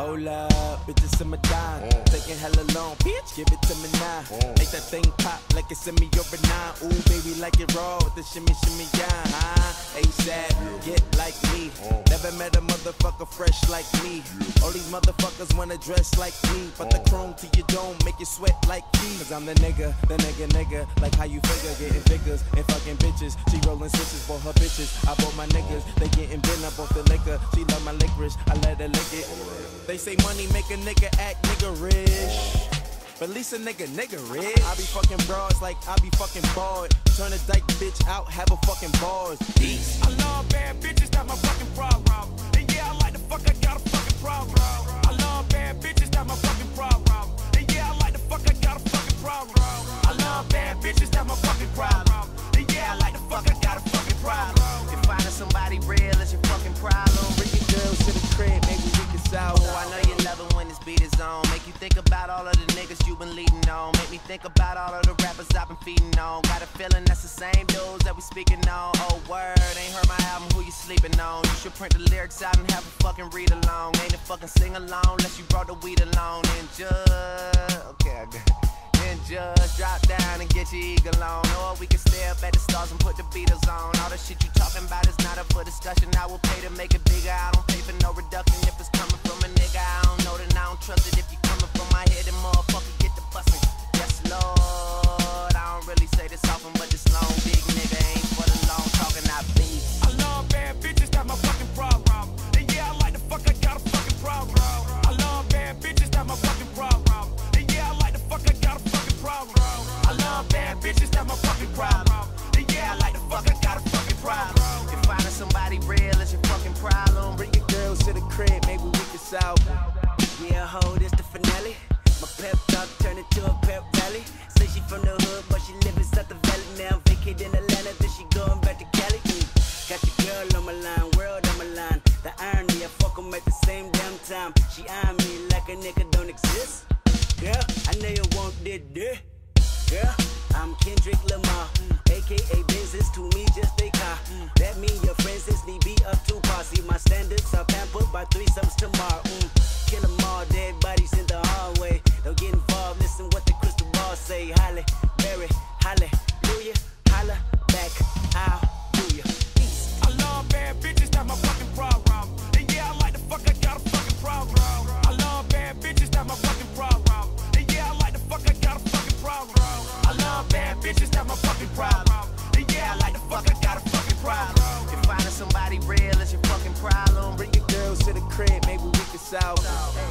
Hold up, bitches in my dime. Oh. Taking hella long, bitch, give it to me now. Oh. Make that thing pop like it's in me over nine. Ooh, baby, like it raw with the shimmy, shimmy, yeah. Motherfucker fresh like me. All these motherfuckers wanna dress like me. But the chrome to your dome make you sweat like me. Cause I'm the nigga, the nigga, nigga. Like how you figure, getting figures and fucking bitches. She rolling switches for her bitches. I bought my niggas, they getting bent up off the liquor. She love my licorice, I let her lick it. They say money make a nigga act nigga rich. But at least a nigga nigga rich. I be fucking broads like I be fucking bored. Turn a dyke bitch out, have a fucking bars. Peace. I love bad bitches, that's my fucking problem. And yeah, I like the fuck, I got a fucking problem. I love bad bitches, that's my fucking problem. And yeah, I like the fuck, I got a fucking problem. I love bad bitches, that's my fucking problem. And yeah, I like the fuck, I got a fucking problem. If finding somebody real is your fucking problem, Bring your girls to the crib, maybe we can solve. Oh, I know you love it when this beat is on. Make you think about all of the niggas you been leading. Make me think about all of the rappers I've been feeding on. Got a feeling that's the same dudes that we speaking on. Oh, word, ain't heard my album, who you sleeping on? You should print the lyrics out and have a fucking read along. Ain't a fucking sing along unless you brought the weed along. And just, okay, I got it. And just drop down and get your eagle on. Or we can stay up at the stars and put the Beatles on. All the shit you talking about is not up for discussion. I will pay to make it bigger. I don't pay for solve. Yeah, ho, this the finale. My pep talk turned into a pep rally. Say she from the hood, but she live in South Valley. Now vacated in Atlanta, then she going back to Cali. Mm. Got your girl on my line, world on my line. The irony, I fuck 'em at the same damn time. She eyeing me like a nigga don't exist. Girl, I know you want this dick. Girl, I'm Kendrick Lamar, aka Benz is to me just a car. That mean your finding